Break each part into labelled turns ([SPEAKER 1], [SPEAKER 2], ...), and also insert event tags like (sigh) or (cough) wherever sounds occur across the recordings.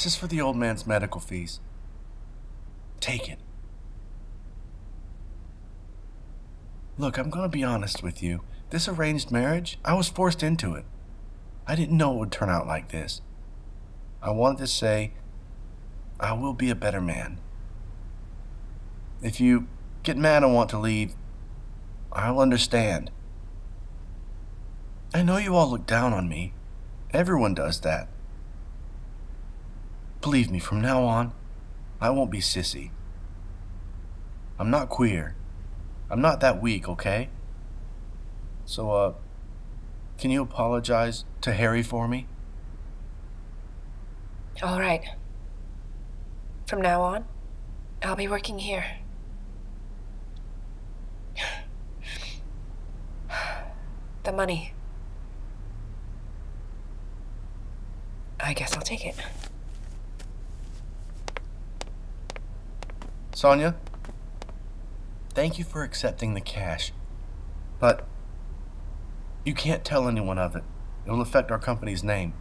[SPEAKER 1] This is for the old man's medical fees. Take it. Look, I'm gonna be honest with you. This arranged marriage, I was forced into it. I didn't know it would turn out like this. I wanted to say, I will be a better man. If you get mad and want to leave, I'll understand. I know you all look down on me. Everyone does that. Believe me, from now on, I won't be sissy. I'm not queer. I'm not that weak, okay? So, uh, can you apologize to Harry for me?
[SPEAKER 2] All right. From now on, I'll be working here. (sighs) The money. I guess I'll take it.
[SPEAKER 1] Sonia, thank you for accepting the cash. But you can't tell anyone of it. It'll affect our company's name.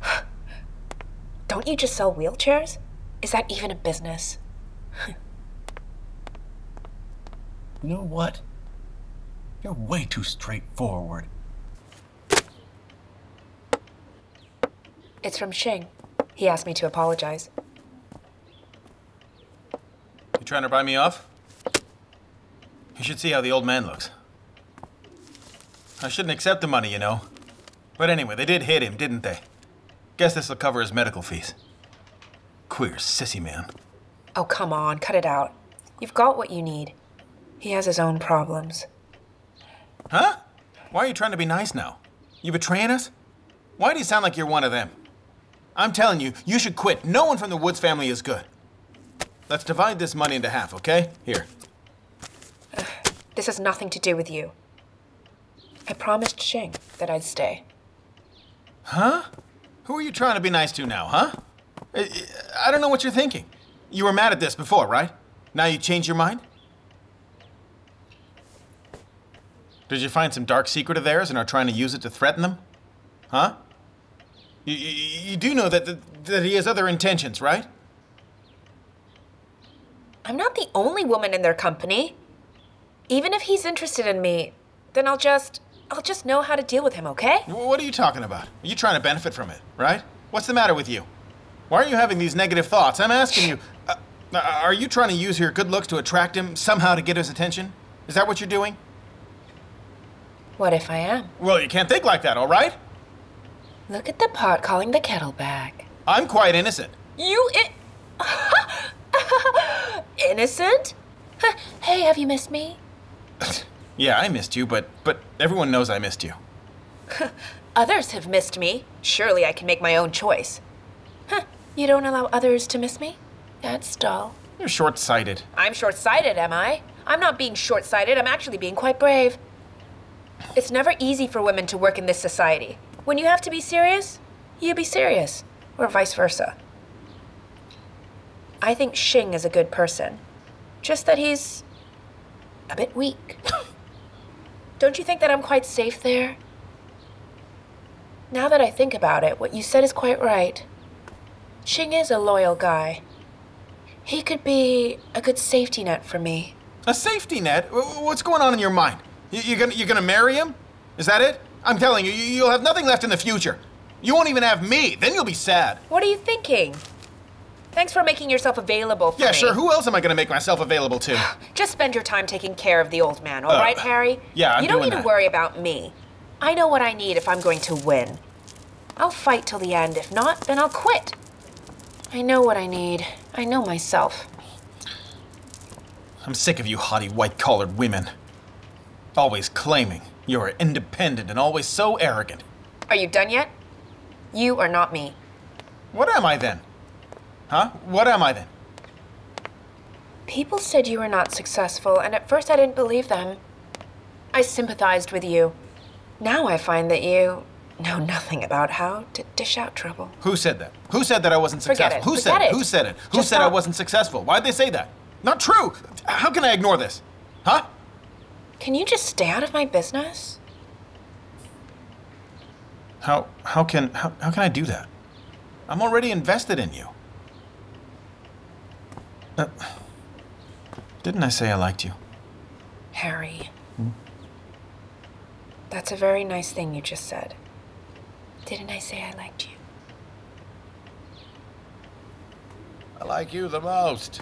[SPEAKER 1] (sighs)
[SPEAKER 2] Don't you just sell wheelchairs? Is that even a business? (laughs)
[SPEAKER 1] You know what? You're way too straightforward.
[SPEAKER 2] It's from Shing. He asked me to apologize.
[SPEAKER 3] Trying to buy me off? You should see how the old man looks. I shouldn't accept the money, you know. But anyway, they did hit him, didn't they? Guess this'll cover his medical fees. Queer sissy man.
[SPEAKER 2] Oh, come on, cut it out. You've got what you need. He has his own problems.
[SPEAKER 3] Huh? Why are you trying to be nice now? You betraying us? Why do you sound like you're one of them? I'm telling you, you should quit. No one from the Woods family is good. Let's divide this money into half, okay? Here.
[SPEAKER 2] This has nothing to do with you. I promised Shing that I'd stay.
[SPEAKER 3] Huh? Who are you trying to be nice to now, huh? I, I don't know what you're thinking. You were mad at this before, right? Now you change your mind? Did you find some dark secret of theirs and are trying to use it to threaten them? Huh? You, you, you do know that, that, that he has other intentions, right?
[SPEAKER 2] I'm not the only woman in their company. Even if he's interested in me, then I'll just I'll just know how to deal with him, okay?
[SPEAKER 3] What are you talking about? Are you trying to benefit from it, right? What's the matter with you? Why are you having these negative thoughts? I'm asking you. Uh, uh, are you trying to use your good looks to attract him somehow to get his attention? Is that what you're doing?
[SPEAKER 2] What if I am?
[SPEAKER 3] Well, you can't think like that, all right?
[SPEAKER 2] Look at the pot calling the kettle back.
[SPEAKER 3] I'm quite innocent.
[SPEAKER 2] You I- (laughs) (laughs) innocent? hey, have you missed me? (laughs)
[SPEAKER 3] Yeah, I missed you, but but everyone knows I missed you. (laughs)
[SPEAKER 2] Others have missed me. Surely I can make my own choice. Huh, you don't allow others to miss me? That's dull.
[SPEAKER 3] You're short-sighted.
[SPEAKER 2] I'm short sighted, am I? I'm not being short sighted, I'm actually being quite brave. It's never easy for women to work in this society. When you have to be serious, you be serious, or vice versa. I think Shing is a good person, just that he's a bit weak. (laughs) Don't you think that I'm quite safe there? Now that I think about it, what you said is quite right. Shing is a loyal guy. He could be a good safety net for me.
[SPEAKER 3] A safety net? What's going on in your mind? You, you're gonna you're gonna marry him? Is that it? I'm telling you, you'll have nothing left in the future. You won't even have me. Then you'll be sad.
[SPEAKER 2] What are you thinking? Thanks for making yourself available for
[SPEAKER 3] Yeah,
[SPEAKER 2] me.
[SPEAKER 3] sure. Who else am I gonna make myself available to? (sighs)
[SPEAKER 2] Just spend your time taking care of the old man, all
[SPEAKER 3] Uh,
[SPEAKER 2] right, Harry?
[SPEAKER 3] yeah, I'm
[SPEAKER 2] You don't need
[SPEAKER 3] that.
[SPEAKER 2] to worry about me. I know what I need if I'm going to win. I'll fight till the end. If not, then I'll quit. I know what I need. I know myself.
[SPEAKER 3] I'm sick of you haughty white-collared women. Always claiming you're independent and always so arrogant.
[SPEAKER 2] Are you done yet? You are not me.
[SPEAKER 3] What am I then? Huh? What am I then?
[SPEAKER 2] People said you were not successful, and at first I didn't believe them. I sympathized with you. Now I find that you know nothing about how to dish out trouble.
[SPEAKER 3] Who said that? Who said that I wasn't
[SPEAKER 2] Forget
[SPEAKER 3] successful?
[SPEAKER 2] it.
[SPEAKER 3] Who said
[SPEAKER 2] Forget
[SPEAKER 3] it?
[SPEAKER 2] it.
[SPEAKER 3] Who said it? Who
[SPEAKER 2] Just
[SPEAKER 3] said I wasn't successful? Why'd they say that? Not true. How can I ignore this? Huh?
[SPEAKER 2] Can you just stay out of my business?
[SPEAKER 3] How how can how, how can I do that? I'm already invested in you. Uh, didn't I say I liked you?
[SPEAKER 2] Harry. That's a very nice thing you just said. Didn't I say I liked you?
[SPEAKER 4] I like you the most.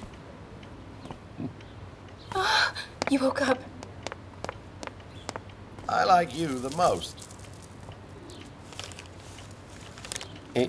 [SPEAKER 4] (gasps)
[SPEAKER 2] You woke up.
[SPEAKER 4] I like you the most.
[SPEAKER 1] Eh,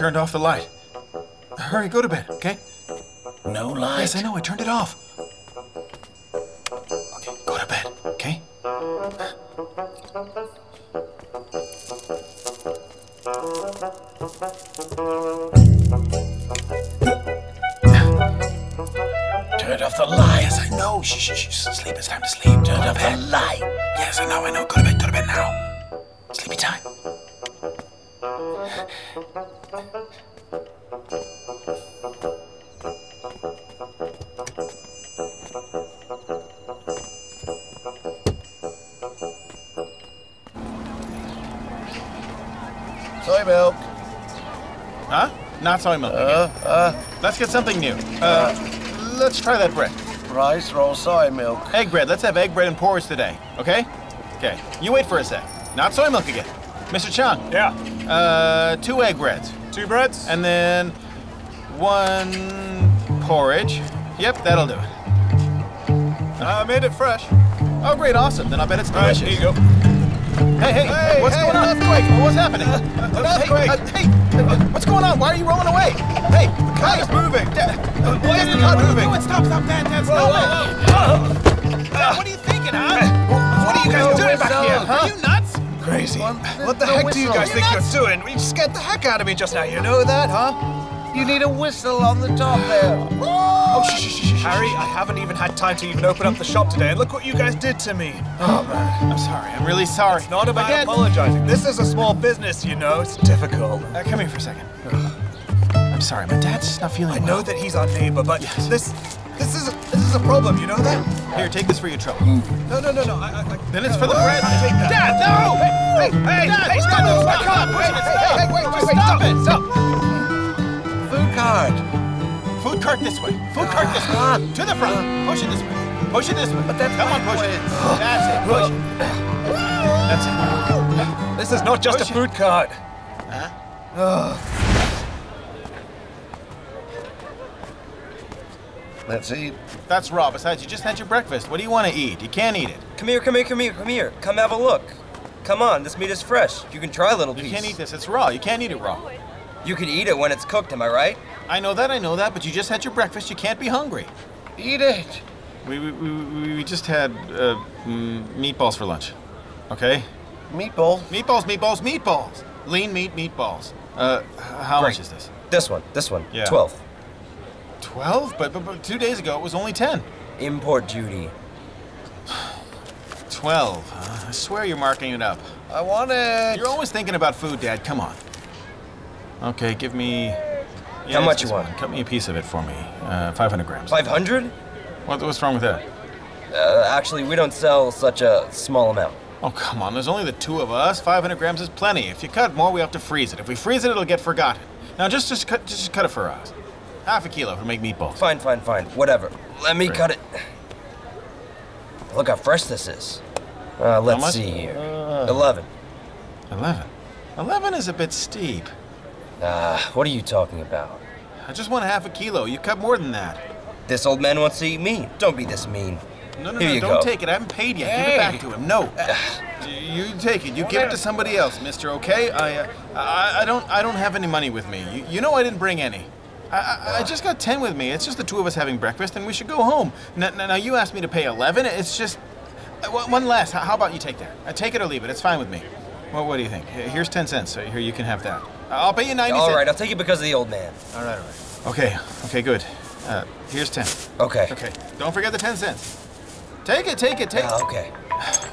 [SPEAKER 3] turned off the light. Hurry, go to bed, okay?
[SPEAKER 4] No light.
[SPEAKER 3] Yes, I know, I turned it off. Okay, go to bed, okay?
[SPEAKER 4] Turn off the light.
[SPEAKER 3] Yes, I know. Shh, shh, shh. Sleep. It's time to sleep.
[SPEAKER 4] Turn off the light.
[SPEAKER 3] Yes, I know, I know. Go to bed, go to bed now. Huh? Not soy milk.
[SPEAKER 4] Uh,
[SPEAKER 3] again.
[SPEAKER 4] uh,
[SPEAKER 3] Let's get something new. Uh, let's try that bread.
[SPEAKER 4] rice roll soy milk.
[SPEAKER 3] Egg bread. Let's have egg bread and porridge today, okay? Okay. You wait for a sec. Not soy milk again. Mr. Chung.
[SPEAKER 5] Yeah.
[SPEAKER 3] Uh, two egg breads.
[SPEAKER 5] Two breads?
[SPEAKER 3] And then one porridge. Yep, that'll do it.
[SPEAKER 5] I made it fresh.
[SPEAKER 3] Oh, great, awesome. Then I bet it's
[SPEAKER 5] Right,
[SPEAKER 3] delicious.
[SPEAKER 5] here you go.
[SPEAKER 3] Hey, hey,
[SPEAKER 5] Hey,
[SPEAKER 3] what's
[SPEAKER 5] hey,
[SPEAKER 3] going on?
[SPEAKER 5] earthquake!
[SPEAKER 3] What's happening? (laughs)
[SPEAKER 5] An earthquake!
[SPEAKER 3] Hey, uh, hey, what's going on? Why are you rolling away? Hey, the
[SPEAKER 5] car is moving.
[SPEAKER 3] Why is the car moving? Stop, stop, Dad, Dad, stop it. What are you thinking, huh? What are you guys doing back here? Are you nuts?
[SPEAKER 5] Crazy. What the heck do you guys think you're doing? You scared the heck out of me just now. You know that, huh?
[SPEAKER 1] You need a whistle on the top there.
[SPEAKER 5] Oh, shh, shh, shh, Harry, I haven't even had time to even open up the shop today, and look what you guys did to me.
[SPEAKER 3] Oh, man. I'm sorry. I'm really sorry.
[SPEAKER 5] It's not about
[SPEAKER 3] Dad,
[SPEAKER 5] apologizing. This is a small business, you know. It's difficult.
[SPEAKER 3] Uh, come here for a second. I'm sorry. My dad's not feeling
[SPEAKER 5] I
[SPEAKER 3] well.
[SPEAKER 5] know that he's our neighbor, but
[SPEAKER 3] Yes.
[SPEAKER 5] this, this is, this is a problem. You know that?
[SPEAKER 3] Here, take this for your trouble.
[SPEAKER 5] No, no, no, no. I, I,
[SPEAKER 3] Then it's for the bread.
[SPEAKER 5] I take that.
[SPEAKER 3] Dad, no!
[SPEAKER 5] Hey, hey,
[SPEAKER 3] Dad,
[SPEAKER 5] hey,
[SPEAKER 3] stop
[SPEAKER 5] stop
[SPEAKER 3] it,
[SPEAKER 5] it!
[SPEAKER 3] stop
[SPEAKER 5] Stop
[SPEAKER 3] it,
[SPEAKER 5] Wait,
[SPEAKER 3] stop
[SPEAKER 5] hey, hey, wait, wait, wait,
[SPEAKER 3] Stop
[SPEAKER 5] stop
[SPEAKER 3] it.
[SPEAKER 5] Stop!
[SPEAKER 1] Food cart.
[SPEAKER 3] Food cart this way. Food cart this
[SPEAKER 1] Ah.
[SPEAKER 3] way. To the front. Push it this way. Push it this way.
[SPEAKER 1] But that's
[SPEAKER 3] Come on, push it. That's it. Push it. That's it.
[SPEAKER 5] This is not just
[SPEAKER 3] Push
[SPEAKER 5] a food cart.
[SPEAKER 1] Let's eat.
[SPEAKER 3] That's raw. Besides, you just had your breakfast. What do you want to eat? You can't eat it.
[SPEAKER 6] Come here, come here, come here, come here. Come have a look. Come on, this meat is fresh. You can try a little
[SPEAKER 3] You
[SPEAKER 6] piece.
[SPEAKER 3] can't eat this. It's raw. You can't eat it raw.
[SPEAKER 6] You can eat it when it's cooked, am I right?
[SPEAKER 3] I know that. I know that. But you just had your breakfast. You can't be hungry.
[SPEAKER 1] Eat it.
[SPEAKER 3] We we, we, we just had uh, meatballs for lunch. Okay.
[SPEAKER 1] Meatball.
[SPEAKER 3] Meatballs, meatballs, meatballs. Lean meat, meatballs. Uh, how much is this?
[SPEAKER 6] This one, this one.
[SPEAKER 3] Yeah.
[SPEAKER 6] 12.
[SPEAKER 3] Twelve. But, but but two days ago it was only ten.
[SPEAKER 6] Import duty.
[SPEAKER 3] Twelve. huh? I swear you're marking it up.
[SPEAKER 1] I want it.
[SPEAKER 3] You're always thinking about food, Dad. Come on. Okay, give me. Yeah,
[SPEAKER 6] How much you want?
[SPEAKER 3] one. Cut me a piece of it for me. Uh, 500 grams.
[SPEAKER 6] 500?
[SPEAKER 3] What, what's wrong with that?
[SPEAKER 6] Uh, actually, we don't sell such a small amount.
[SPEAKER 3] Oh, come on, there's only the two of us. 500 grams is plenty. If you cut more, we have to freeze it. If we freeze it, it'll get forgotten. Now, just, just, cut, just cut it for us. Half a kilo to make meatballs.
[SPEAKER 6] Fine, fine, fine. Whatever. Let me
[SPEAKER 3] Great.
[SPEAKER 6] cut it. Look how fresh this is. Uh, let's see here. Eleven.
[SPEAKER 3] 11. 11 is a bit steep.
[SPEAKER 6] Ah, what are you talking about?
[SPEAKER 3] I just want half a kilo. You cut more than that.
[SPEAKER 6] This old man wants to eat me. Don't be this mean.
[SPEAKER 3] No, no,
[SPEAKER 6] Here
[SPEAKER 3] no,
[SPEAKER 6] you
[SPEAKER 3] don't
[SPEAKER 6] go.
[SPEAKER 3] take it. I haven't paid yet. Give it back to him. No. (sighs) you take it. You give it to somebody else, mister, okay? I, uh, I, I don't, I don't have any money with me. You, you know I didn't bring any. I, I, I just got 10 with me. It's just the two of us having breakfast, and we should go home. Now, now you asked me to pay 11. It's just. uh, one- One less. How how about you take that? Uh, take it or leave it. It's fine with me. Well, what do you think? Here's 10 cents. So here, you can have that. I'll pay you 90
[SPEAKER 6] All
[SPEAKER 3] cents.
[SPEAKER 6] right, I'll take it because of the old man.
[SPEAKER 3] All right, all right. Okay, okay, good. Uh, here's 10.
[SPEAKER 6] Okay.
[SPEAKER 3] Okay, don't forget the 10 cents. Take it, take it, take
[SPEAKER 6] Yeah, okay. (sighs)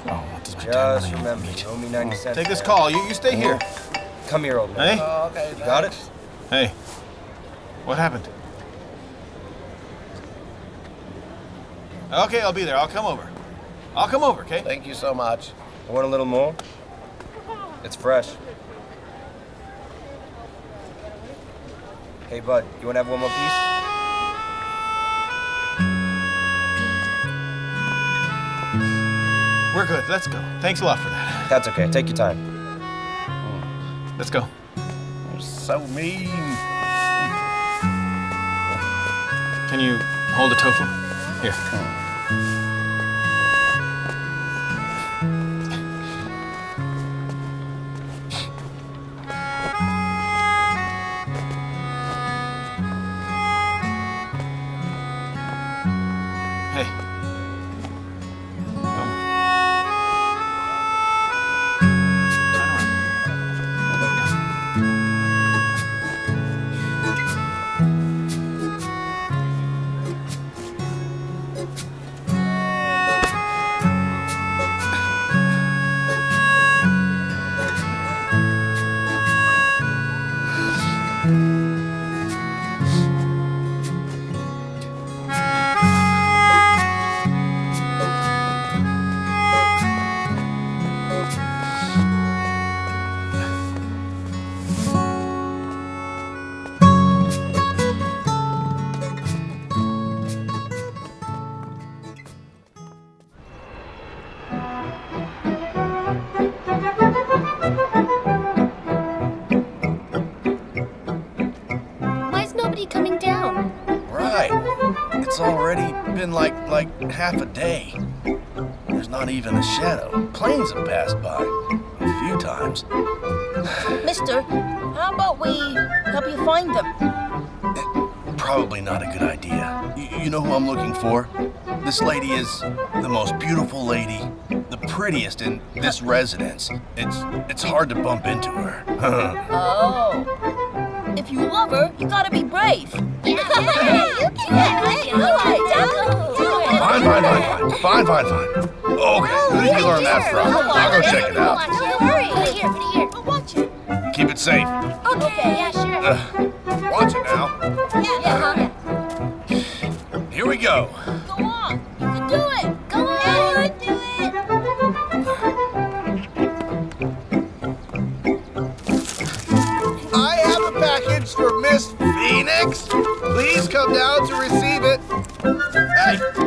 [SPEAKER 3] Oh, what does my
[SPEAKER 6] Just
[SPEAKER 3] money
[SPEAKER 6] remember, you owe me 90 cents.
[SPEAKER 3] Take this
[SPEAKER 6] man.
[SPEAKER 3] call. You, you stay here.
[SPEAKER 6] Come here, old man.
[SPEAKER 3] Hey,
[SPEAKER 4] Okay,
[SPEAKER 6] You got it?
[SPEAKER 3] hey. What happened? Okay, I'll be there. I'll come over. I'll come over, okay?
[SPEAKER 4] Thank you so much.
[SPEAKER 6] Want a little more? It's fresh. Hey, bud, you want to have one more piece?
[SPEAKER 3] We're good. Let's go. Thanks a lot for that.
[SPEAKER 6] That's okay. Take your time.
[SPEAKER 3] Let's go.
[SPEAKER 4] You're so mean.
[SPEAKER 3] Can you hold the tofu? Here.
[SPEAKER 4] Half a day. There's not even a shadow. Planes have passed by a few times.
[SPEAKER 7] Mister, how about we help you find them?
[SPEAKER 4] Probably not a good idea. You, you know who I'm looking for? This lady is the most beautiful lady, the prettiest in this residence. It's it's hard to bump into her. (laughs)
[SPEAKER 7] Oh. If you love her, you gotta be brave. Yeah, you can. All right,
[SPEAKER 4] fine, fine, fine, fine, fine, fine, fine. Okay, who did you learn that from? I'll go check it out.
[SPEAKER 7] Don't worry. Put it here, put it here. I'll watch it.
[SPEAKER 4] Keep it safe.
[SPEAKER 7] Okay, yeah, sure.
[SPEAKER 4] Uh, watch it now.
[SPEAKER 7] Yeah, yeah.
[SPEAKER 4] Here we go.
[SPEAKER 7] Go on. You can do it. Go on. do it.
[SPEAKER 4] I have a package for Miss Phoenix. Please come down to receive it. Hey,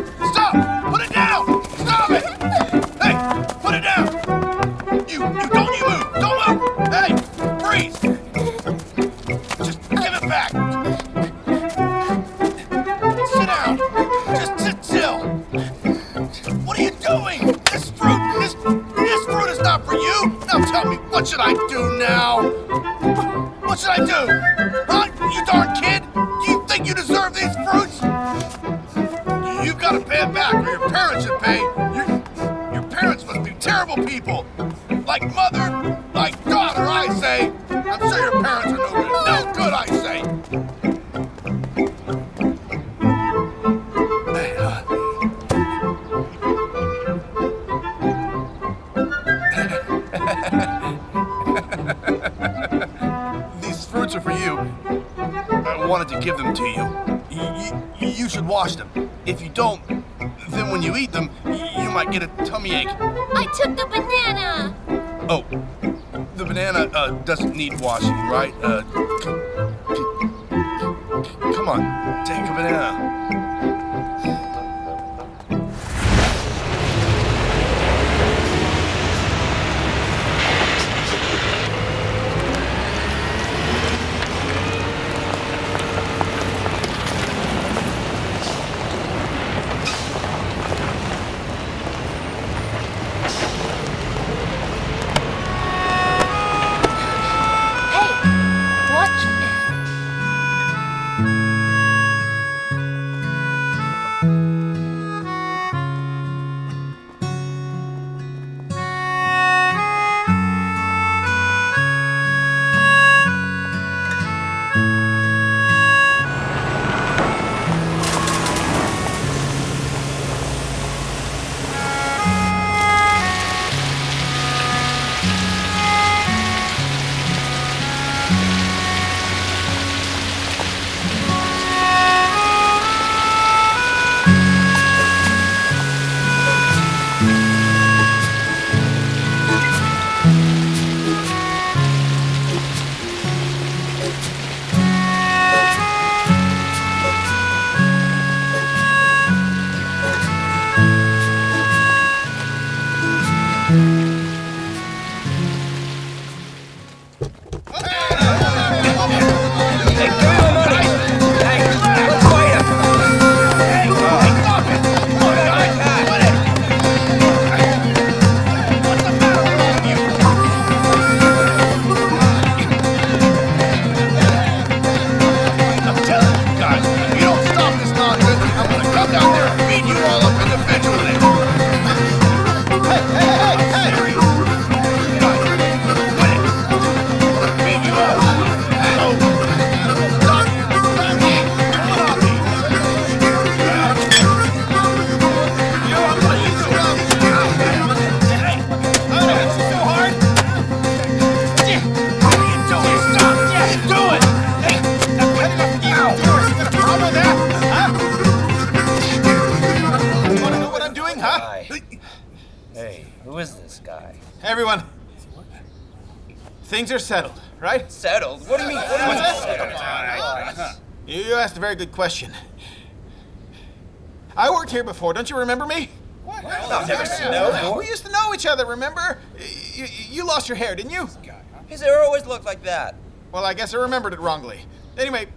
[SPEAKER 4] doesn't need washing, right?
[SPEAKER 3] Good question. I worked here before. Don't you remember me?
[SPEAKER 6] I've never seen you before.
[SPEAKER 3] We used to know each other. Remember? You, you lost your hair, didn't you?
[SPEAKER 6] His hair always looked like that.
[SPEAKER 3] Well, I guess I remembered it wrongly. Anyway,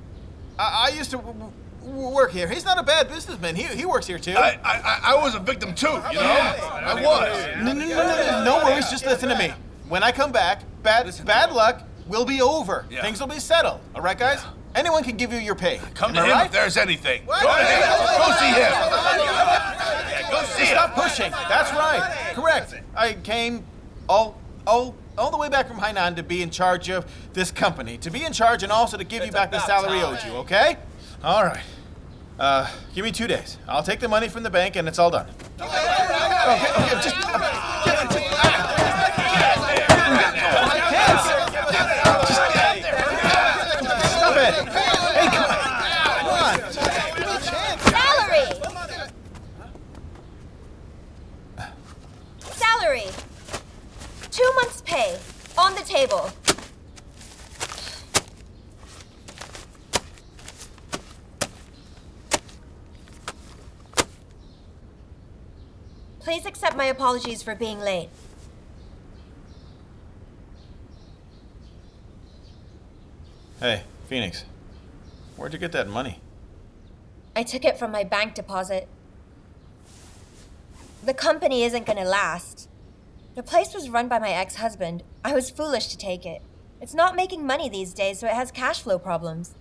[SPEAKER 3] I, I used to w- w- work here. He's not a bad businessman. He, he works here too.
[SPEAKER 4] I, I, I- I was a victim too, you know? I was.
[SPEAKER 3] No, no, no, no, no, no worries. Just listen to me. When I come back, bad bad luck will be over.
[SPEAKER 4] Yeah.
[SPEAKER 3] Things will be settled. All right, guys? Anyone can give you your pay.
[SPEAKER 4] Come
[SPEAKER 3] Am
[SPEAKER 4] to
[SPEAKER 3] I
[SPEAKER 4] him
[SPEAKER 3] right?
[SPEAKER 4] if there's anything.
[SPEAKER 3] What?
[SPEAKER 4] Go ahead. Go see him. Yeah, go see him.
[SPEAKER 3] Stop pushing. That's right. Correct. I came all all all the way back from Hainan to be in charge of this company, to be in charge and also to give you back the salary owed you. Okay? All right. Uh, give me two days. I'll take the money from the bank and it's all done. Okay. Okay. Just. Stop it! Hey, come on! Come on!
[SPEAKER 7] Salary! Salary! Two months' pay. On the table. Please accept my apologies for being late.
[SPEAKER 3] Hey, Phoenix. Where'd you get that money?
[SPEAKER 7] I took it from my bank deposit. The company isn't gonna last. The place was run by my ex husband. I was foolish to take it. It's not making money these days, so it has cash flow problems.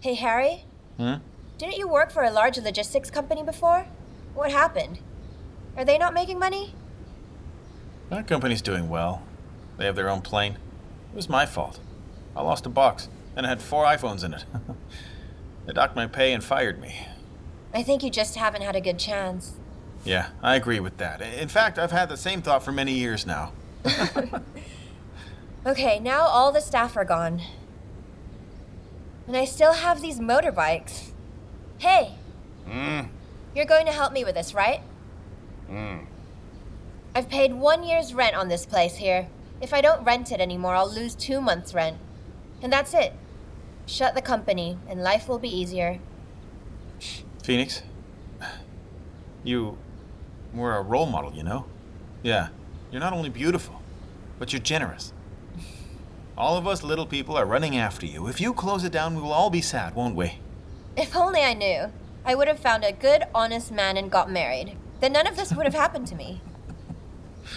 [SPEAKER 7] Hey, Harry?
[SPEAKER 3] Huh?
[SPEAKER 7] Didn't you work for a large logistics company before? What happened? Are they not making money?
[SPEAKER 3] That company's doing well. They have their own plane. It was my fault. I lost a box, and it had four iPhones in it. (laughs) they docked my pay and fired me.
[SPEAKER 7] I think you just haven't had a good chance.
[SPEAKER 3] Yeah, I agree with that. In fact, I've had the same thought for many years now. (laughs)
[SPEAKER 7] Okay, now all the staff are gone. And I still have these motorbikes. Hey, You're going to help me with this, right?
[SPEAKER 1] Hmm.
[SPEAKER 7] I've paid one year's rent on this place here. If I don't rent it anymore, I'll lose two months' rent. And that's it. Shut the company, and life will be easier.
[SPEAKER 3] Phoenix, you were a role model, you know? Yeah. You're not only beautiful, but you're generous. All of us little people are running after you. If you close it down, we will all be sad, won't we?
[SPEAKER 7] If only I knew. I would have found a good, honest man and got married. Then none of this would have happened to me. (laughs)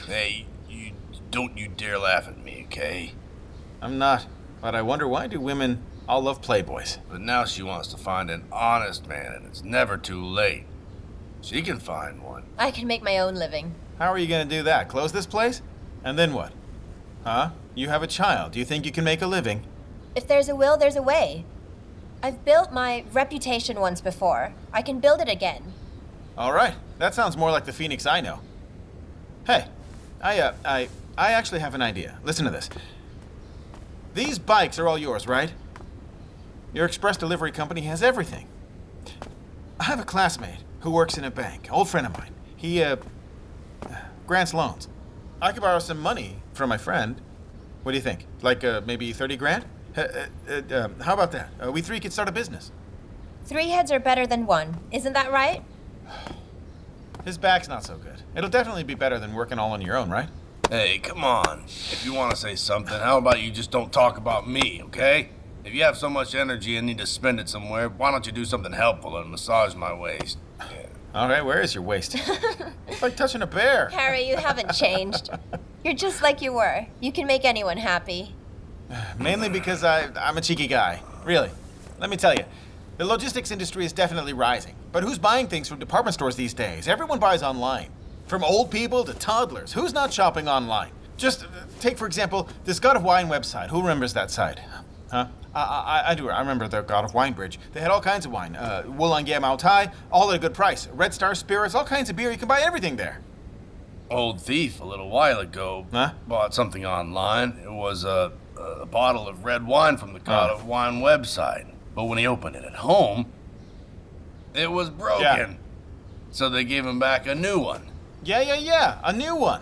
[SPEAKER 4] Hey, you don't you dare laugh at me, okay?
[SPEAKER 3] I'm not. But I wonder why do women all love playboys?
[SPEAKER 4] But now she wants to find an honest man, and it's never too late. She can find one.
[SPEAKER 7] I can make my own living.
[SPEAKER 3] How are you gonna do that? Close this place? And then what? Huh? You have a child. Do you think you can make a living?
[SPEAKER 7] If there's a will, there's a way. I've built my reputation once before. I can build it again.
[SPEAKER 3] All right. That sounds more like the Phoenix I know. Hey, I uh, I I actually have an idea. Listen to this. These bikes are all yours, right? Your express delivery company has everything. I have a classmate who works in a bank, old friend of mine. He uh grants loans. I could borrow some money from my friend. What do you think? Like uh, maybe 30 grand? Uh, uh, uh, um, how about that? Uh, we three could start a business.
[SPEAKER 7] Three heads are better than one. Isn't that right? (sighs)
[SPEAKER 3] His back's not so good. It'll definitely be better than working all on your own, right?
[SPEAKER 4] Hey, come on. If you want to say something, how about you just don't talk about me, okay? If you have so much energy and need to spend it somewhere, why don't you do something helpful and massage my waist?
[SPEAKER 3] All right, where is your waist? (laughs) it's like touching a bear.
[SPEAKER 7] Harry, you haven't changed. You're just like you were. You can make anyone happy. (sighs)
[SPEAKER 3] Mainly because I, I'm a cheeky guy. Really. Let me tell you, the logistics industry is definitely rising. But who's buying things from department stores these days? Everyone buys online. From old people to toddlers. Who's not shopping online? Just uh, take, for example, this God of Wine website. Who remembers that site? Huh? I, I, I do. I remember the God of Wine bridge. They had all kinds of wine. Uh, Wollongam Ao Tai, all at a good price. Red Star Spirits, all kinds of beer. You can buy everything there.
[SPEAKER 4] Old thief a little while ago
[SPEAKER 3] Huh?
[SPEAKER 4] bought something online. It was a, a bottle of red wine from the God
[SPEAKER 3] Oh.
[SPEAKER 4] of Wine website. But when he opened it at home, it was broken.
[SPEAKER 3] Yeah.
[SPEAKER 4] So they gave him back a new one.
[SPEAKER 3] Yeah, yeah, yeah. A new one.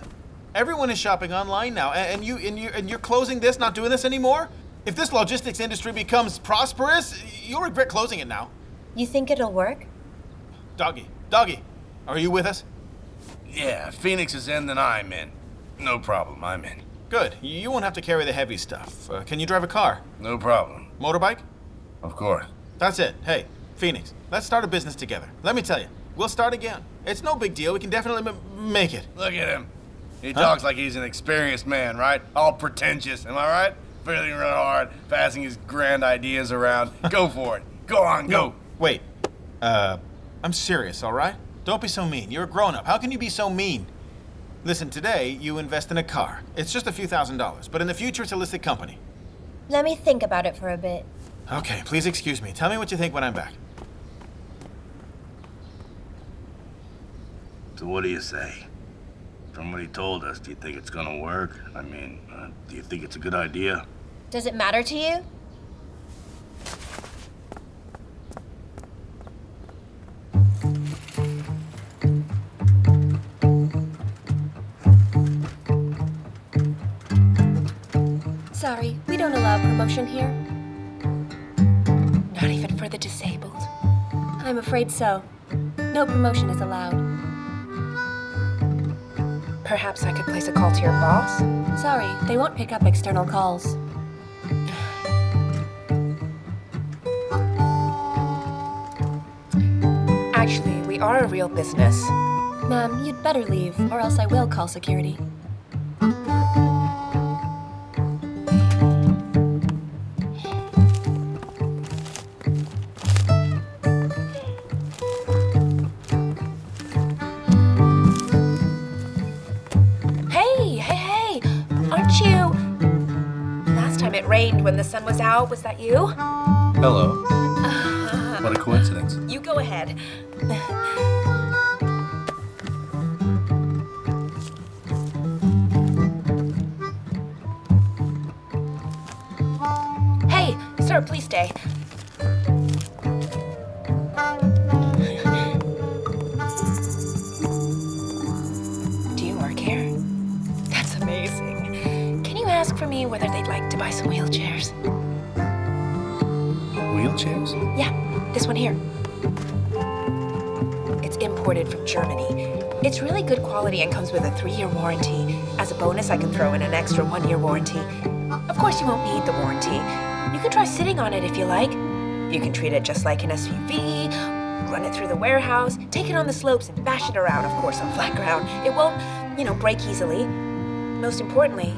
[SPEAKER 3] Everyone is shopping online now, a- and you and you and you're closing this, not doing this anymore. If this logistics industry becomes prosperous, you'll regret closing it now.
[SPEAKER 7] You think it'll work?
[SPEAKER 3] Doggy, doggy, are you with us?
[SPEAKER 4] Yeah, Phoenix is in, then I'm in. No problem, I'm in.
[SPEAKER 3] Good. You you won't have to carry the heavy stuff. Uh, can you drive a car?
[SPEAKER 4] No problem.
[SPEAKER 3] Motorbike?
[SPEAKER 4] Of course.
[SPEAKER 3] That's it. Hey, Phoenix, let's start a business together. Let me tell you, we'll start again. It's no big deal. We can definitely m- make it.
[SPEAKER 4] Look at him. He
[SPEAKER 3] Huh?
[SPEAKER 4] talks like he's an experienced man, right? All pretentious, am I right? Feeling real hard, passing his grand ideas around. (laughs) Go for it. Go on, go.
[SPEAKER 3] Wait. Uh, I'm serious, all right? Don't be so mean. You're a grown up. How can you be so mean? Listen, today you invest in a car. It's just a few thousand dollars, but in the future it's a listed company.
[SPEAKER 7] Let me think about it for a bit.
[SPEAKER 3] Okay, please excuse me. Tell me what you think when I'm back.
[SPEAKER 4] So what do you say? From what he told us, do you think it's gonna work? I mean, uh, do you think it's a good idea?
[SPEAKER 7] Does it matter to you?
[SPEAKER 2] Sorry, we don't allow promotion here. Not even for the disabled.
[SPEAKER 8] I'm afraid so. No promotion is allowed.
[SPEAKER 2] Perhaps I could place a call to your boss?
[SPEAKER 8] Sorry, they won't pick up external calls.
[SPEAKER 2] Actually, we are a real business.
[SPEAKER 8] Ma'am, you'd better leave, or else I will call security.
[SPEAKER 2] Hey, hey, hey! Aren't you. Last time it rained when the sun was out, was that you?
[SPEAKER 1] Hello.
[SPEAKER 2] Imported from Germany. It's really good quality and comes with a three year warranty. As a bonus, I can throw in an extra one year warranty. Of course, you won't need the warranty. You can try sitting on it if you like. You can treat it just like an SUV, run it through the warehouse, take it on the slopes, and bash it around, of course, on flat ground. It won't, you know, break easily. Most importantly,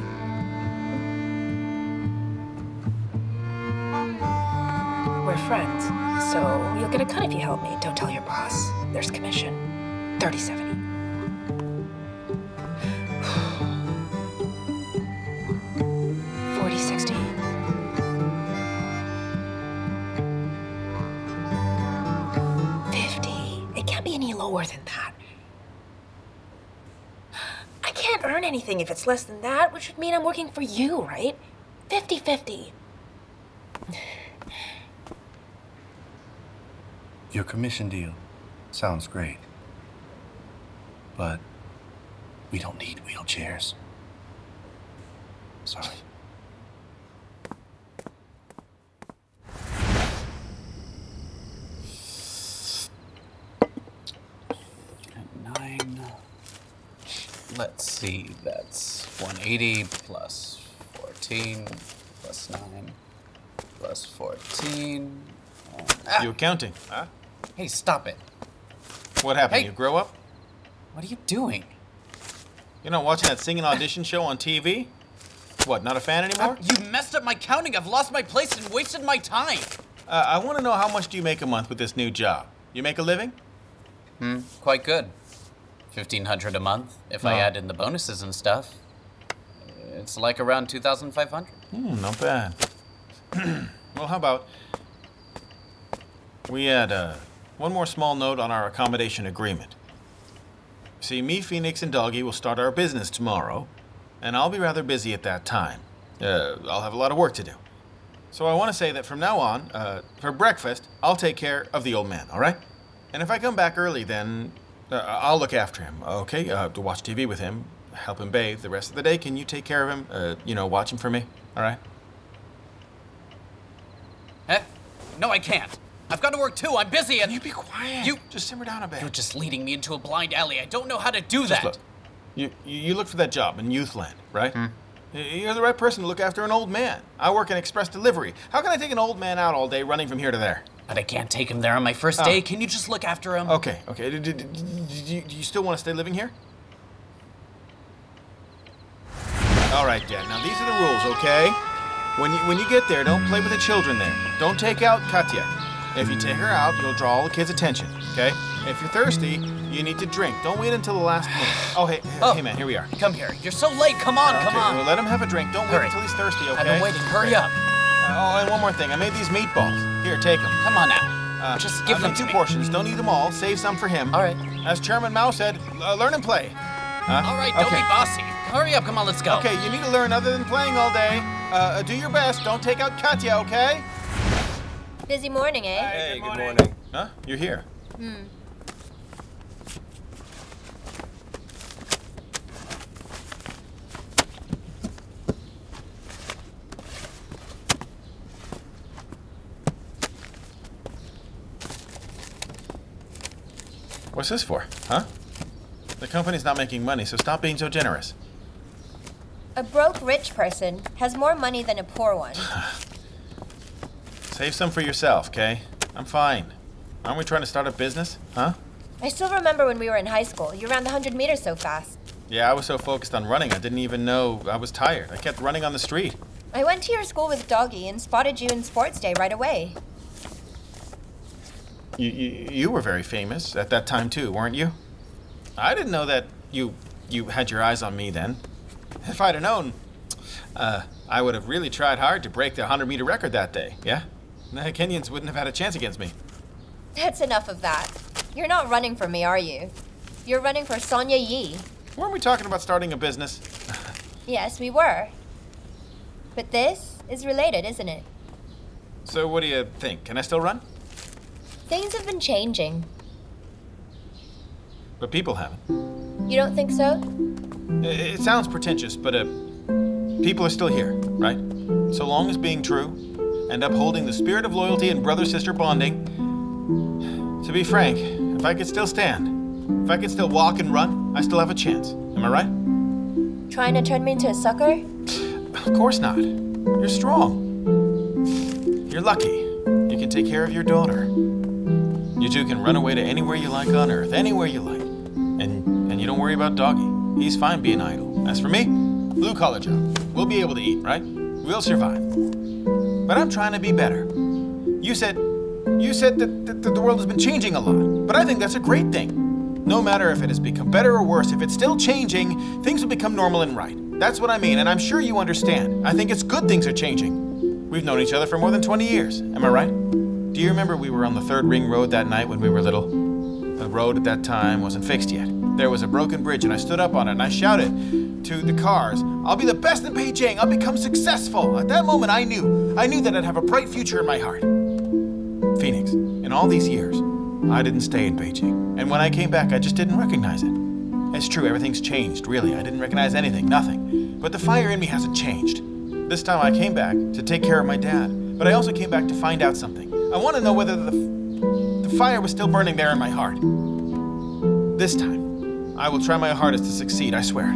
[SPEAKER 2] we're friends. So you'll get a cut if you help me. Don't tell your boss. There's commission. 3070. Forty sixty. Fifty. It can't be any lower than that. I can't earn anything if it's less than that, which would mean I'm working for you, right? 50 50.
[SPEAKER 1] Your commission deal sounds great. But we don't need wheelchairs. Sorry.
[SPEAKER 9] Nine. Let's see, that's 180 plus 14 plus 9 plus 14. Ah,
[SPEAKER 3] You accounting, huh?
[SPEAKER 9] hey, stop it.
[SPEAKER 3] What happened?
[SPEAKER 9] Hey.
[SPEAKER 3] You grow up?
[SPEAKER 9] What are you doing?
[SPEAKER 3] You're not watching that singing audition show on TV? What, not a fan anymore?
[SPEAKER 9] Ah, you messed up my counting. I've lost my place and wasted my time.
[SPEAKER 3] Uh, I want to know how much do you make a month with this new job? You make a living?
[SPEAKER 9] Hmm, quite good. 1500 a month if I
[SPEAKER 3] Oh.
[SPEAKER 9] add in the bonuses and stuff. It's like around 2500.
[SPEAKER 3] Hmm, not bad. (clears throat) well, how about we add uh, one more small note on our accommodation agreement. See, me, Phoenix, and Doggy will start our business tomorrow, and I'll be rather busy at that time. Uh, I'll have a lot of work to do. So I want to say that from now on, uh, for breakfast, I'll take care of the old man, all right? And if I come back early, then uh, I'll look after him, okay? Uh, to watch TV with him, help him bathe. The rest of the day, can you take care of him? Uh, you know, watch him for me, all right?
[SPEAKER 9] Eh? No, I can't. I've got to work too. I'm busy and.
[SPEAKER 3] You be quiet.
[SPEAKER 9] You-
[SPEAKER 3] just simmer down a bit.
[SPEAKER 9] You're just leading me into a blind alley. I don't know how to do
[SPEAKER 3] Just
[SPEAKER 9] that.
[SPEAKER 3] look. You, you you look for that job in Youthland, right?
[SPEAKER 9] Hmm.
[SPEAKER 3] You're the right person to look after an old man. I work in express delivery. How can I take an old man out all day running from here to there?
[SPEAKER 9] But I can't take him there on my first
[SPEAKER 3] Oh.
[SPEAKER 9] day. Can you just look after him?
[SPEAKER 3] Okay, okay. Do, do- do- do you, do you still want to stay living here? All right, Dad. Now these are the rules, okay? When you when you get there, don't play with the children there. Don't take out Katya. If you take her out, you'll draw all the kids' attention. Okay? If you're thirsty, you need to drink. Don't wait until the last minute. (sighs) Oh, hey, hey,
[SPEAKER 9] Oh.
[SPEAKER 3] hey, man, here we are.
[SPEAKER 9] Come here. You're so late. Come on, come on.
[SPEAKER 3] Well, let him have a drink. Don't wait until he's thirsty, okay?
[SPEAKER 9] I've been waiting. Hurry up.
[SPEAKER 3] Oh, and one more thing. I made these meatballs. Here, take them.
[SPEAKER 9] Come on now. Just give
[SPEAKER 3] I've
[SPEAKER 9] them
[SPEAKER 3] two
[SPEAKER 9] me.
[SPEAKER 3] portions. Don't eat them all. Save some for him.
[SPEAKER 9] All right.
[SPEAKER 3] As Chairman Mao said, uh, learn and play. Huh?
[SPEAKER 9] All right, don't
[SPEAKER 3] okay.
[SPEAKER 9] be bossy. Hurry up. Come on, let's go.
[SPEAKER 3] Okay, you need to learn other than playing all day. Uh, uh, do your best. Don't take out Katya, okay?
[SPEAKER 7] Busy morning, eh?
[SPEAKER 6] Hey, good morning.
[SPEAKER 3] Huh? You're here. Hmm. What's this for? Huh? The company's not making money, so stop being so generous.
[SPEAKER 7] A broke rich person has more money than a poor one. (sighs) (laughs)
[SPEAKER 3] Save some for yourself, okay? I'm fine. Aren't we trying to start a business? Huh?
[SPEAKER 7] I still remember when we were in high school. You ran the 100 meters so fast.
[SPEAKER 3] Yeah, I was so focused on running, I didn't even know I was tired. I kept running on the street.
[SPEAKER 7] I went to your school with Doggy and spotted you in sports day right away.
[SPEAKER 3] You, you, you were very famous at that time too, weren't you? I didn't know that you you had your eyes on me then. If I'd have known, uh, I would have really tried hard to break the 100 meter record that day. Yeah, the Kenyans wouldn't have had a chance against me.
[SPEAKER 7] That's enough of that. You're not running for me, are you? You're running for Sonia Yi.
[SPEAKER 3] Weren't we talking about starting a business? (laughs)
[SPEAKER 7] Yes, we were. But this is related, isn't it?
[SPEAKER 3] So what do you think? Can I still run?
[SPEAKER 7] Things have been changing.
[SPEAKER 3] But people haven't.
[SPEAKER 7] You don't think so?
[SPEAKER 3] It, it sounds pretentious, but uh, people are still here, right? So long as being true and upholding the spirit of loyalty and brother sister bonding. To be frank, if I could still stand, if I could still walk and run, I still have a chance. Am I right?
[SPEAKER 7] Trying to turn me into a sucker?
[SPEAKER 3] Of course not. You're strong. You're lucky. You can take care of your daughter. You two can run away to anywhere you like on Earth, anywhere you like. And and you don't worry about Doggy. He's fine being idle. As for me, blue collar job. We'll be able to eat, right? We'll survive. But I'm trying to be better. You said you said that, that, that the world has been changing a lot, but I think that's a great thing. No matter if it has become better or worse, if it's still changing, things will become normal and right. That's what I mean, and I'm sure you understand. I think it's good things are changing. We've known each other for more than 20 years. Am I right? Do you remember we were on the third ring road that night when we were little? The road at that time wasn't fixed yet. There was a broken bridge, and I stood up on it and I shouted to the cars, I'll be the best in Beijing. I'll become successful. At that moment, I knew. I knew that I'd have a bright future in my heart. Phoenix, in all these years, I didn't stay in Beijing. And when I came back, I just didn't recognize it. It's true, everything's changed, really. I didn't recognize anything, nothing. But the fire in me hasn't changed. This time I came back to take care of my dad, but I also came back to find out something. I want to know whether the, the fire was still burning there in my heart. This time, I will try my hardest to succeed, I swear.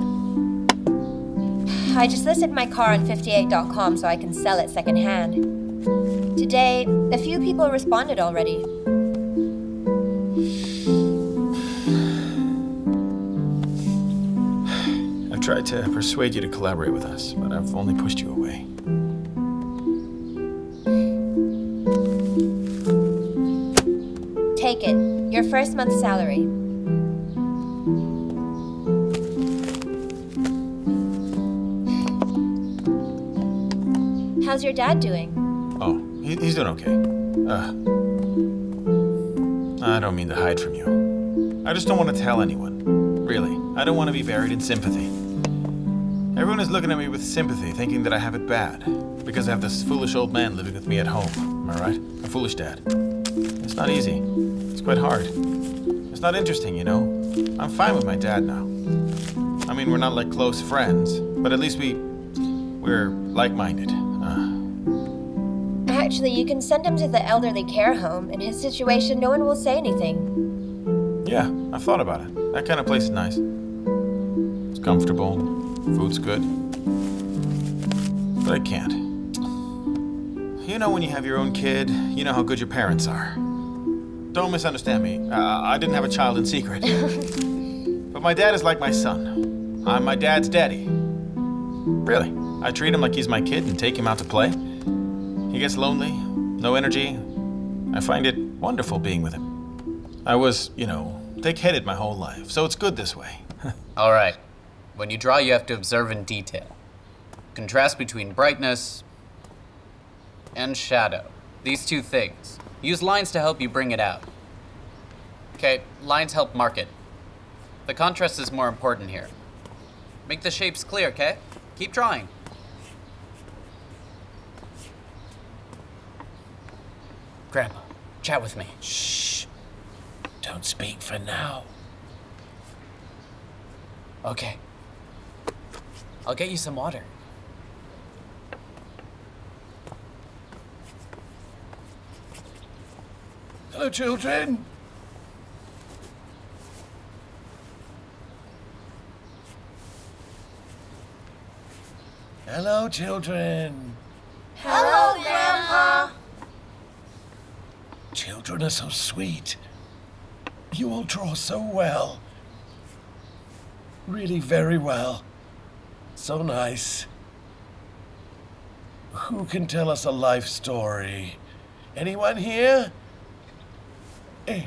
[SPEAKER 7] I just listed my car on 58.com so I can sell it secondhand. Today, a few people responded already.
[SPEAKER 3] I've tried to persuade you to collaborate with us, but I've only pushed you away.
[SPEAKER 7] Take it. Your first month's salary. How's your dad doing?
[SPEAKER 3] Oh, he, he's doing okay. Uh, I don't mean to hide from you. I just don't want to tell anyone. Really, I don't want to be buried in sympathy. Everyone is looking at me with sympathy, thinking that I have it bad. Because I have this foolish old man living with me at home. Am I right? A foolish dad. It's not easy. It's quite hard. It's not interesting, you know. I'm fine with my dad now. I mean, we're not like close friends, but at least we. we're like minded. Uh,
[SPEAKER 7] Actually, you can send him to the elderly care home. In his situation, no one will say anything.
[SPEAKER 3] yeah, I've thought about it. That kind of place is nice. It's comfortable, food's good. But I can't. You know, when you have your own kid, you know how good your parents are. Don't misunderstand me. Uh, I didn't have a child in secret. (laughs) but my dad is like my son. I'm my dad's daddy. Really, I treat him like he's my kid and take him out to play. He gets lonely, no energy. I find it wonderful being with him. I was, you know, thick headed my whole life, so it's good this way. (laughs)
[SPEAKER 9] All right. When you draw, you have to observe in detail. Contrast between brightness and shadow. These two things. Use lines to help you bring it out. Okay, lines help mark it. The contrast is more important here. Make the shapes clear, okay? Keep drawing. Grandpa, chat with me.
[SPEAKER 10] Shh. Don't speak for now.
[SPEAKER 9] Okay. I'll get you some water.
[SPEAKER 10] Hello, children. Hello, children. Children are so sweet. You all draw so well. Really very well. So nice. Who can tell us a life story? Anyone here? Eh,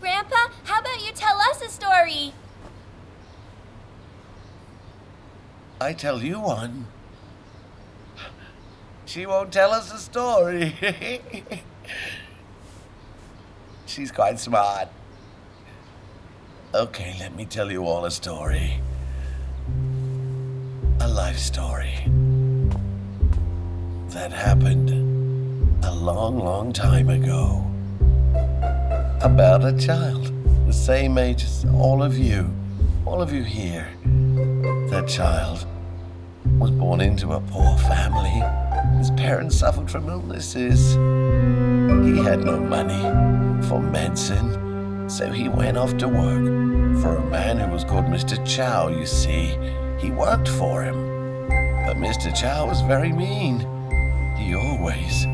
[SPEAKER 8] Grandpa, how about you tell us a story?
[SPEAKER 10] I tell you one. She won't tell us a story. She's quite smart. Okay, let me tell you all a story. A life story. That happened a long, long time ago. About a child, the same age as all of you, all of you here. That child was born into a poor family. His parents suffered from illnesses. He had no money for medicine, so he went off to work for a man who was called Mr. Chow, you see. He worked for him. But Mr. Chow was very mean. He always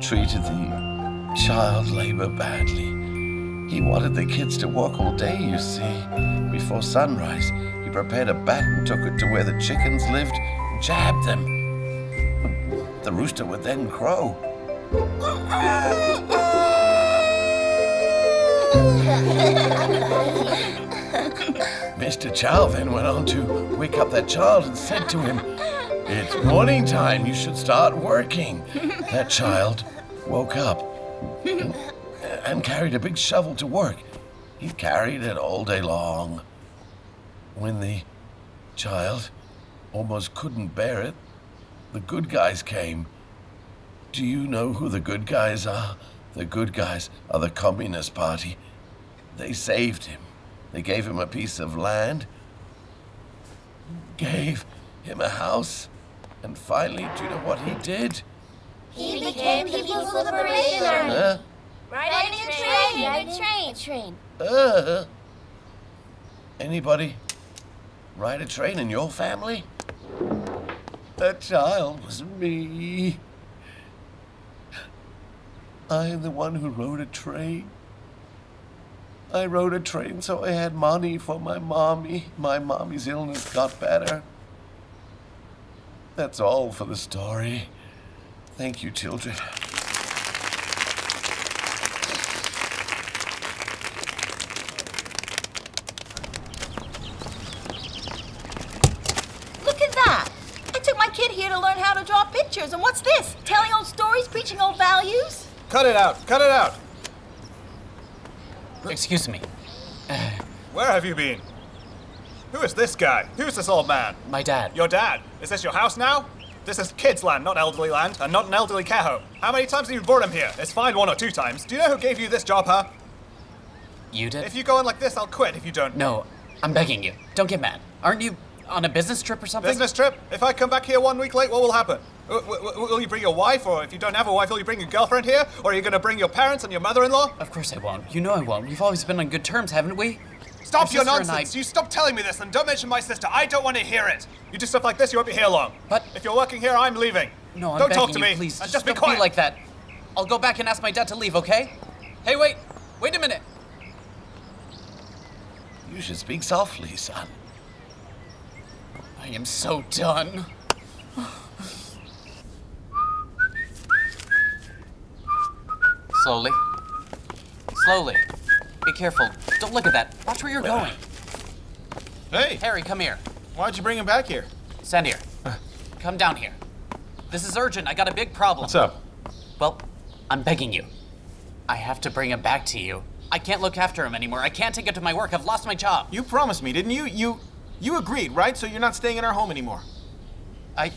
[SPEAKER 10] treated the child labor badly. He wanted the kids to work all day, you see. Before sunrise, he prepared a bat and took it to where the chickens lived, jabbed them. The rooster would then crow. Mr. Chow then went on to wake up that child and said to him, It's morning time, you should start working. That child woke up and, and carried a big shovel to work. He carried it all day long. When the child almost couldn't bear it, the good guys came. Do you know who the good guys are? The good guys are the Communist Party. They saved him. They gave him a piece of land, gave him a house, and finally, do you know what he did?
[SPEAKER 7] He became the People's Liberation Army.
[SPEAKER 10] Huh?
[SPEAKER 7] Riding a train. Riding a train.
[SPEAKER 8] Train.
[SPEAKER 10] Uh, anybody ride a train in your family? That child was me. I am the one who rode a train. I rode a train so I had money for my mommy. My mommy's illness got better. That's all for the story. Thank you, children.
[SPEAKER 11] Look at that! I took my kid here to learn how to draw pictures, and what's this? Telling old stories, preaching old values?
[SPEAKER 5] Cut it out! Cut it out!
[SPEAKER 9] Excuse me.
[SPEAKER 5] Where have you been? Who is this guy? Who's this old man?
[SPEAKER 9] My dad.
[SPEAKER 5] Your dad. Is this your house now? This is kids' land, not elderly land, and not an elderly care home. How many times have you brought him here? It's fine one or two times. Do you know who gave you this job, huh?
[SPEAKER 9] You did?
[SPEAKER 5] If you go on like this, I'll quit if you don't.
[SPEAKER 9] No, I'm begging you. Don't get mad. Aren't you on a business trip or something?
[SPEAKER 5] Business trip? If I come back here one week late, what will happen? W- w- w- will you bring your wife, or if you don't have a wife, will you bring your girlfriend here? Or are you going to bring your parents and your mother-in-law?
[SPEAKER 9] Of course I won't. You know I won't. We've always been on good terms, haven't we?
[SPEAKER 5] Stop
[SPEAKER 9] My
[SPEAKER 5] your
[SPEAKER 9] sister I-
[SPEAKER 5] nonsense! You stop telling me this, and don't mention my sister. I don't want to hear it. You do stuff like this, you won't be here long.
[SPEAKER 9] But-
[SPEAKER 5] if you're working here, I'm leaving.
[SPEAKER 9] No, I'm
[SPEAKER 5] don't
[SPEAKER 9] begging
[SPEAKER 5] talk to
[SPEAKER 9] you,
[SPEAKER 5] me.
[SPEAKER 9] please.
[SPEAKER 5] Uh, and just, be
[SPEAKER 9] don't
[SPEAKER 5] quiet.
[SPEAKER 9] like that. I'll go back and ask my dad to leave, okay? Hey, wait. Wait a minute.
[SPEAKER 10] You should speak softly, son.
[SPEAKER 9] I am so done. Slowly. Slowly. Be careful. Don't look at that. Watch where you're going.
[SPEAKER 3] Hey,
[SPEAKER 9] Harry, come here.
[SPEAKER 3] why'd you bring him back here?
[SPEAKER 9] Stand here. Come down here. This is urgent. I got a big problem.
[SPEAKER 3] What's up?
[SPEAKER 9] Well, I'm begging you. I have to bring him back to you. I can't look after him anymore. I can't take him to my work. I've lost my job.
[SPEAKER 3] You promised me, didn't you? You you agreed, right? So you're not staying in our home anymore.
[SPEAKER 9] I.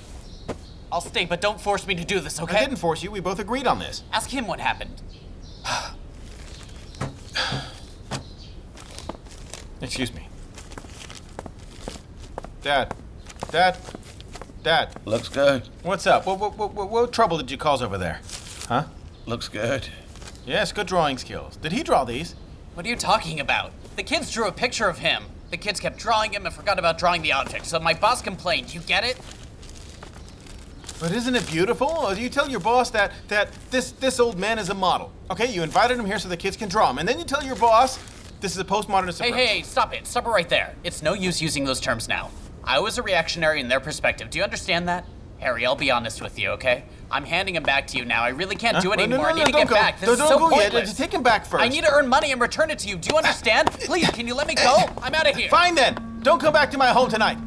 [SPEAKER 9] I'll stay, but don't force me to do this, okay?
[SPEAKER 3] I didn't force you. We both agreed on this.
[SPEAKER 9] Ask him what happened. (sighs)
[SPEAKER 3] Excuse me. Dad. Dad. Dad.
[SPEAKER 10] Looks good.
[SPEAKER 3] What's up? What, what, what, what, what trouble did you cause over there? Huh?
[SPEAKER 10] Looks good.
[SPEAKER 3] Yes, good drawing skills. Did he draw these?
[SPEAKER 9] What are you talking about? The kids drew a picture of him. The kids kept drawing him and forgot about drawing the object, so my boss complained. You get it?
[SPEAKER 3] But isn't it beautiful? Uh, You tell your boss that that this this old man is a model. Okay, you invited him here so the kids can draw him, and then you tell your boss this is a postmodernist
[SPEAKER 9] Hey,
[SPEAKER 3] approach.
[SPEAKER 9] hey, hey, stop it. Stop it right there. It's no use using those terms now. I was a reactionary in their perspective. Do you understand that? Harry, I'll be honest with you, okay? I'm handing him back to you now. I really can't
[SPEAKER 3] Huh?
[SPEAKER 9] do it
[SPEAKER 3] No, no,
[SPEAKER 9] anymore.
[SPEAKER 3] no,
[SPEAKER 9] I need to get
[SPEAKER 3] go.
[SPEAKER 9] back. This
[SPEAKER 3] No,
[SPEAKER 9] is
[SPEAKER 3] don't
[SPEAKER 9] so
[SPEAKER 3] go yet.
[SPEAKER 9] pointless.
[SPEAKER 3] Just take him back first.
[SPEAKER 9] I need to earn money and return it to you. Do you understand? (laughs) Please, can you let me go? I'm out of here.
[SPEAKER 3] Fine then. Don't come back to my home tonight.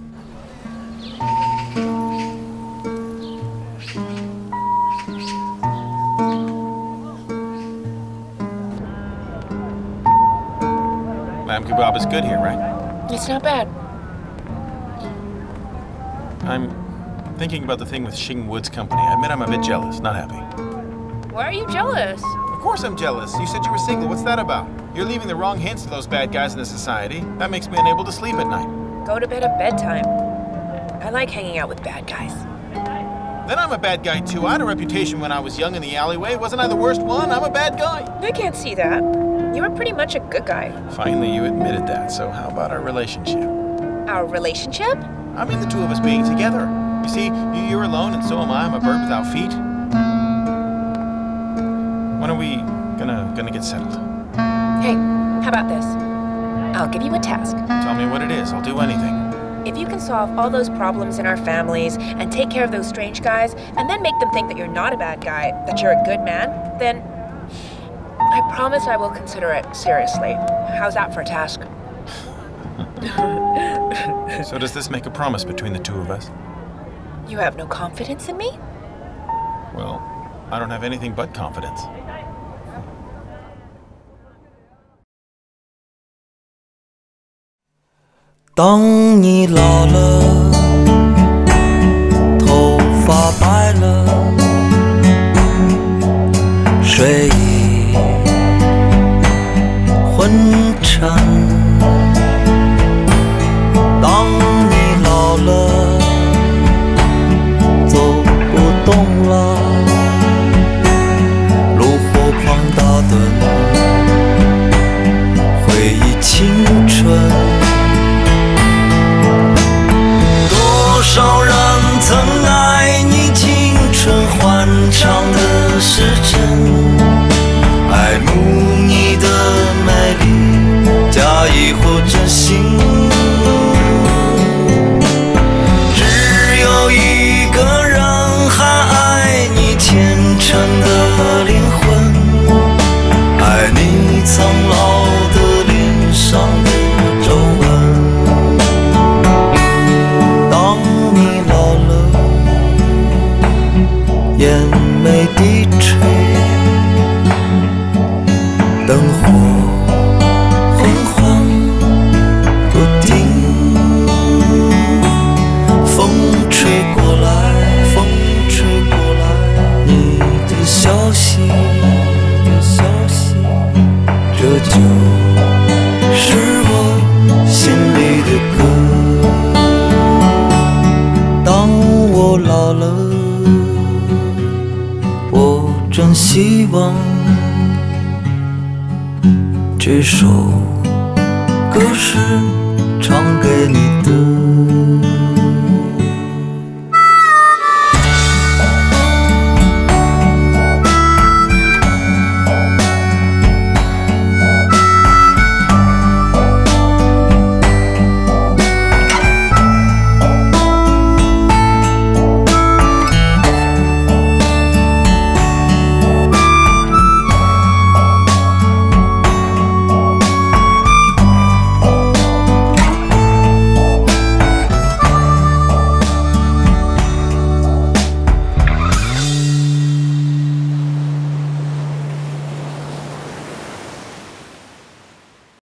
[SPEAKER 3] Lamb kebab is good here, right?
[SPEAKER 2] It's not bad.
[SPEAKER 3] I'm thinking about the thing with Shing Woods Company. I admit I'm a bit jealous, not happy.
[SPEAKER 2] Why are you jealous?
[SPEAKER 3] Of course I'm jealous. You said you were single. What's that about? You're leaving the wrong hints to those bad guys in the society. That makes me unable to sleep at night.
[SPEAKER 2] Go to bed at bedtime. I like hanging out with bad guys.
[SPEAKER 3] Then I'm a bad guy too. I had a reputation when I was young in the alleyway. Wasn't I the worst one? I'm a bad guy.
[SPEAKER 2] I can't see that. You were pretty much a good guy.
[SPEAKER 3] Finally, you admitted that. So how about our relationship?
[SPEAKER 2] Our relationship?
[SPEAKER 3] I mean, the two of us being together. You see, you- you're alone and so am I. I'm a bird without feet. When are we gonna gonna get settled?
[SPEAKER 2] Hey, how about this? I'll give you a task.
[SPEAKER 3] Tell me what it is. I'll do anything.
[SPEAKER 2] If you can solve all those problems in our families and take care of those strange guys, and then make them think that you're not a bad guy, that you're a good man, then I promise I will consider it seriously. How's that for a task? (laughs)
[SPEAKER 3] So does this make a promise between the two of us?
[SPEAKER 2] You have no confidence in me?
[SPEAKER 3] Well, I don't have anything but confidence.
[SPEAKER 12] 当你老了，